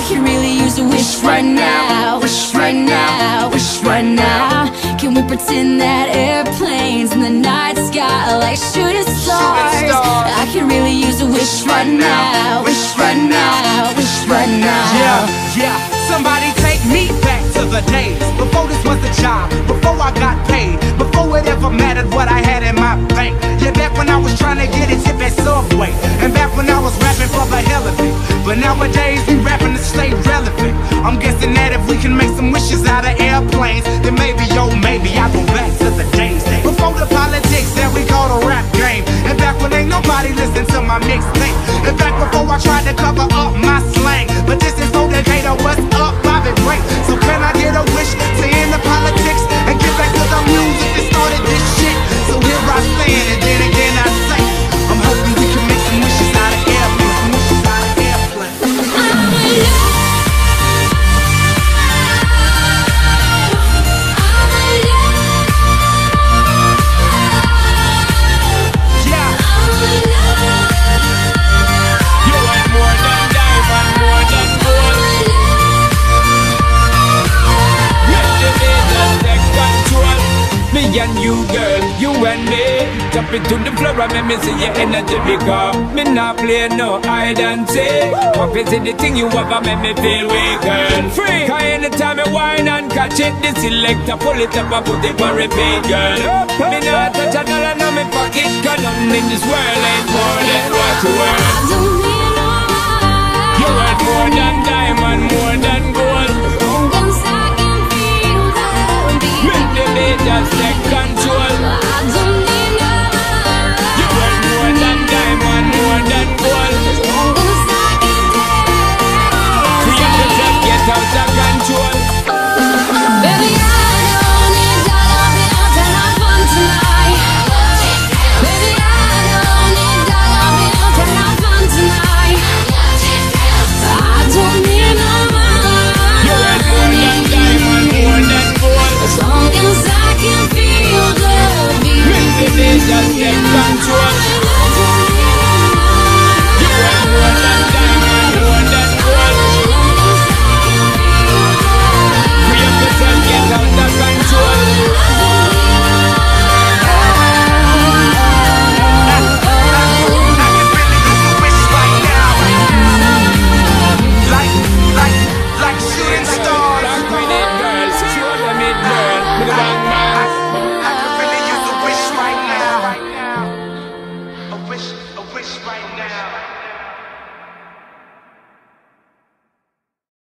I could really use a wish right now, wish right now, wish right now. Can we pretend that airplanes in the night sky like shooting stars? stars. I could really use a wish right now, wish right now, wish right now. Yeah, yeah. Somebody take me back to the days before this was a job, before I got paid, before it ever mattered what I had in my bank. Jump into the floor and make me see your energy because me not play no hide and seek. What is it the thing you and make me feel weak, girl? Free. Cause anytime I whine and catch it, the selector pull it up and put it on repeat, girl. Me not touch a dollar in my pocket, cause nothing in this world ain't more than what you worth. You worth more than diamond, more than gold.